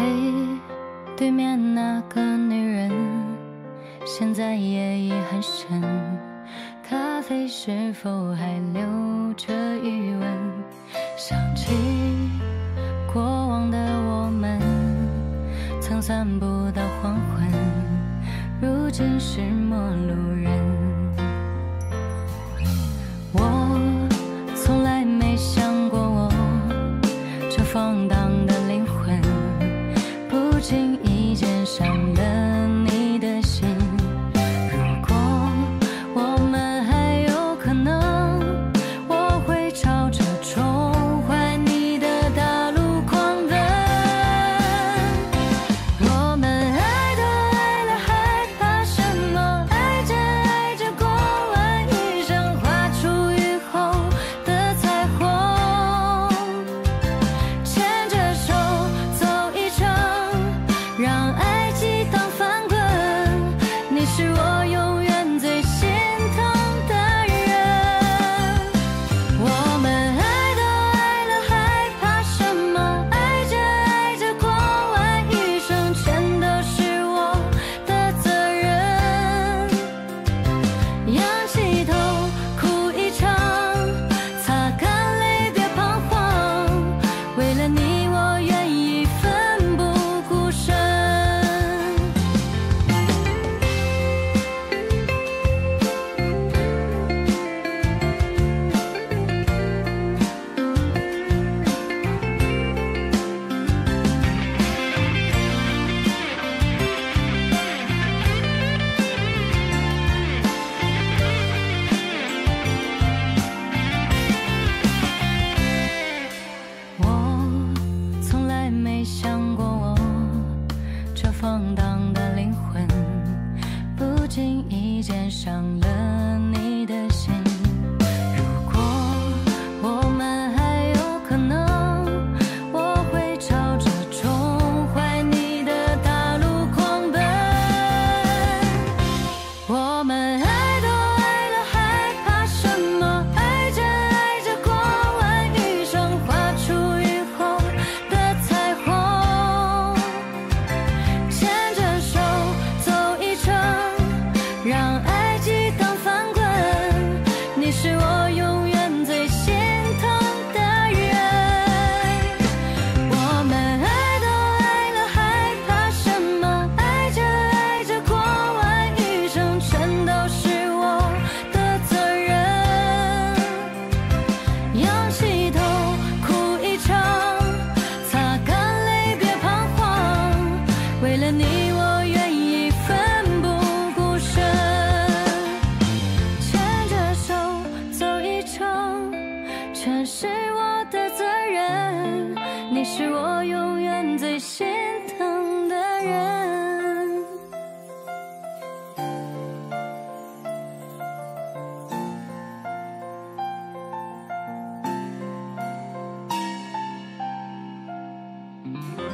嘿对面那个女人现在夜已很深咖啡是否还留着余温？想起过往的我们曾散步到黄昏如今是陌路人。想过我这放荡的灵魂不经意间伤了 Mm-hmm.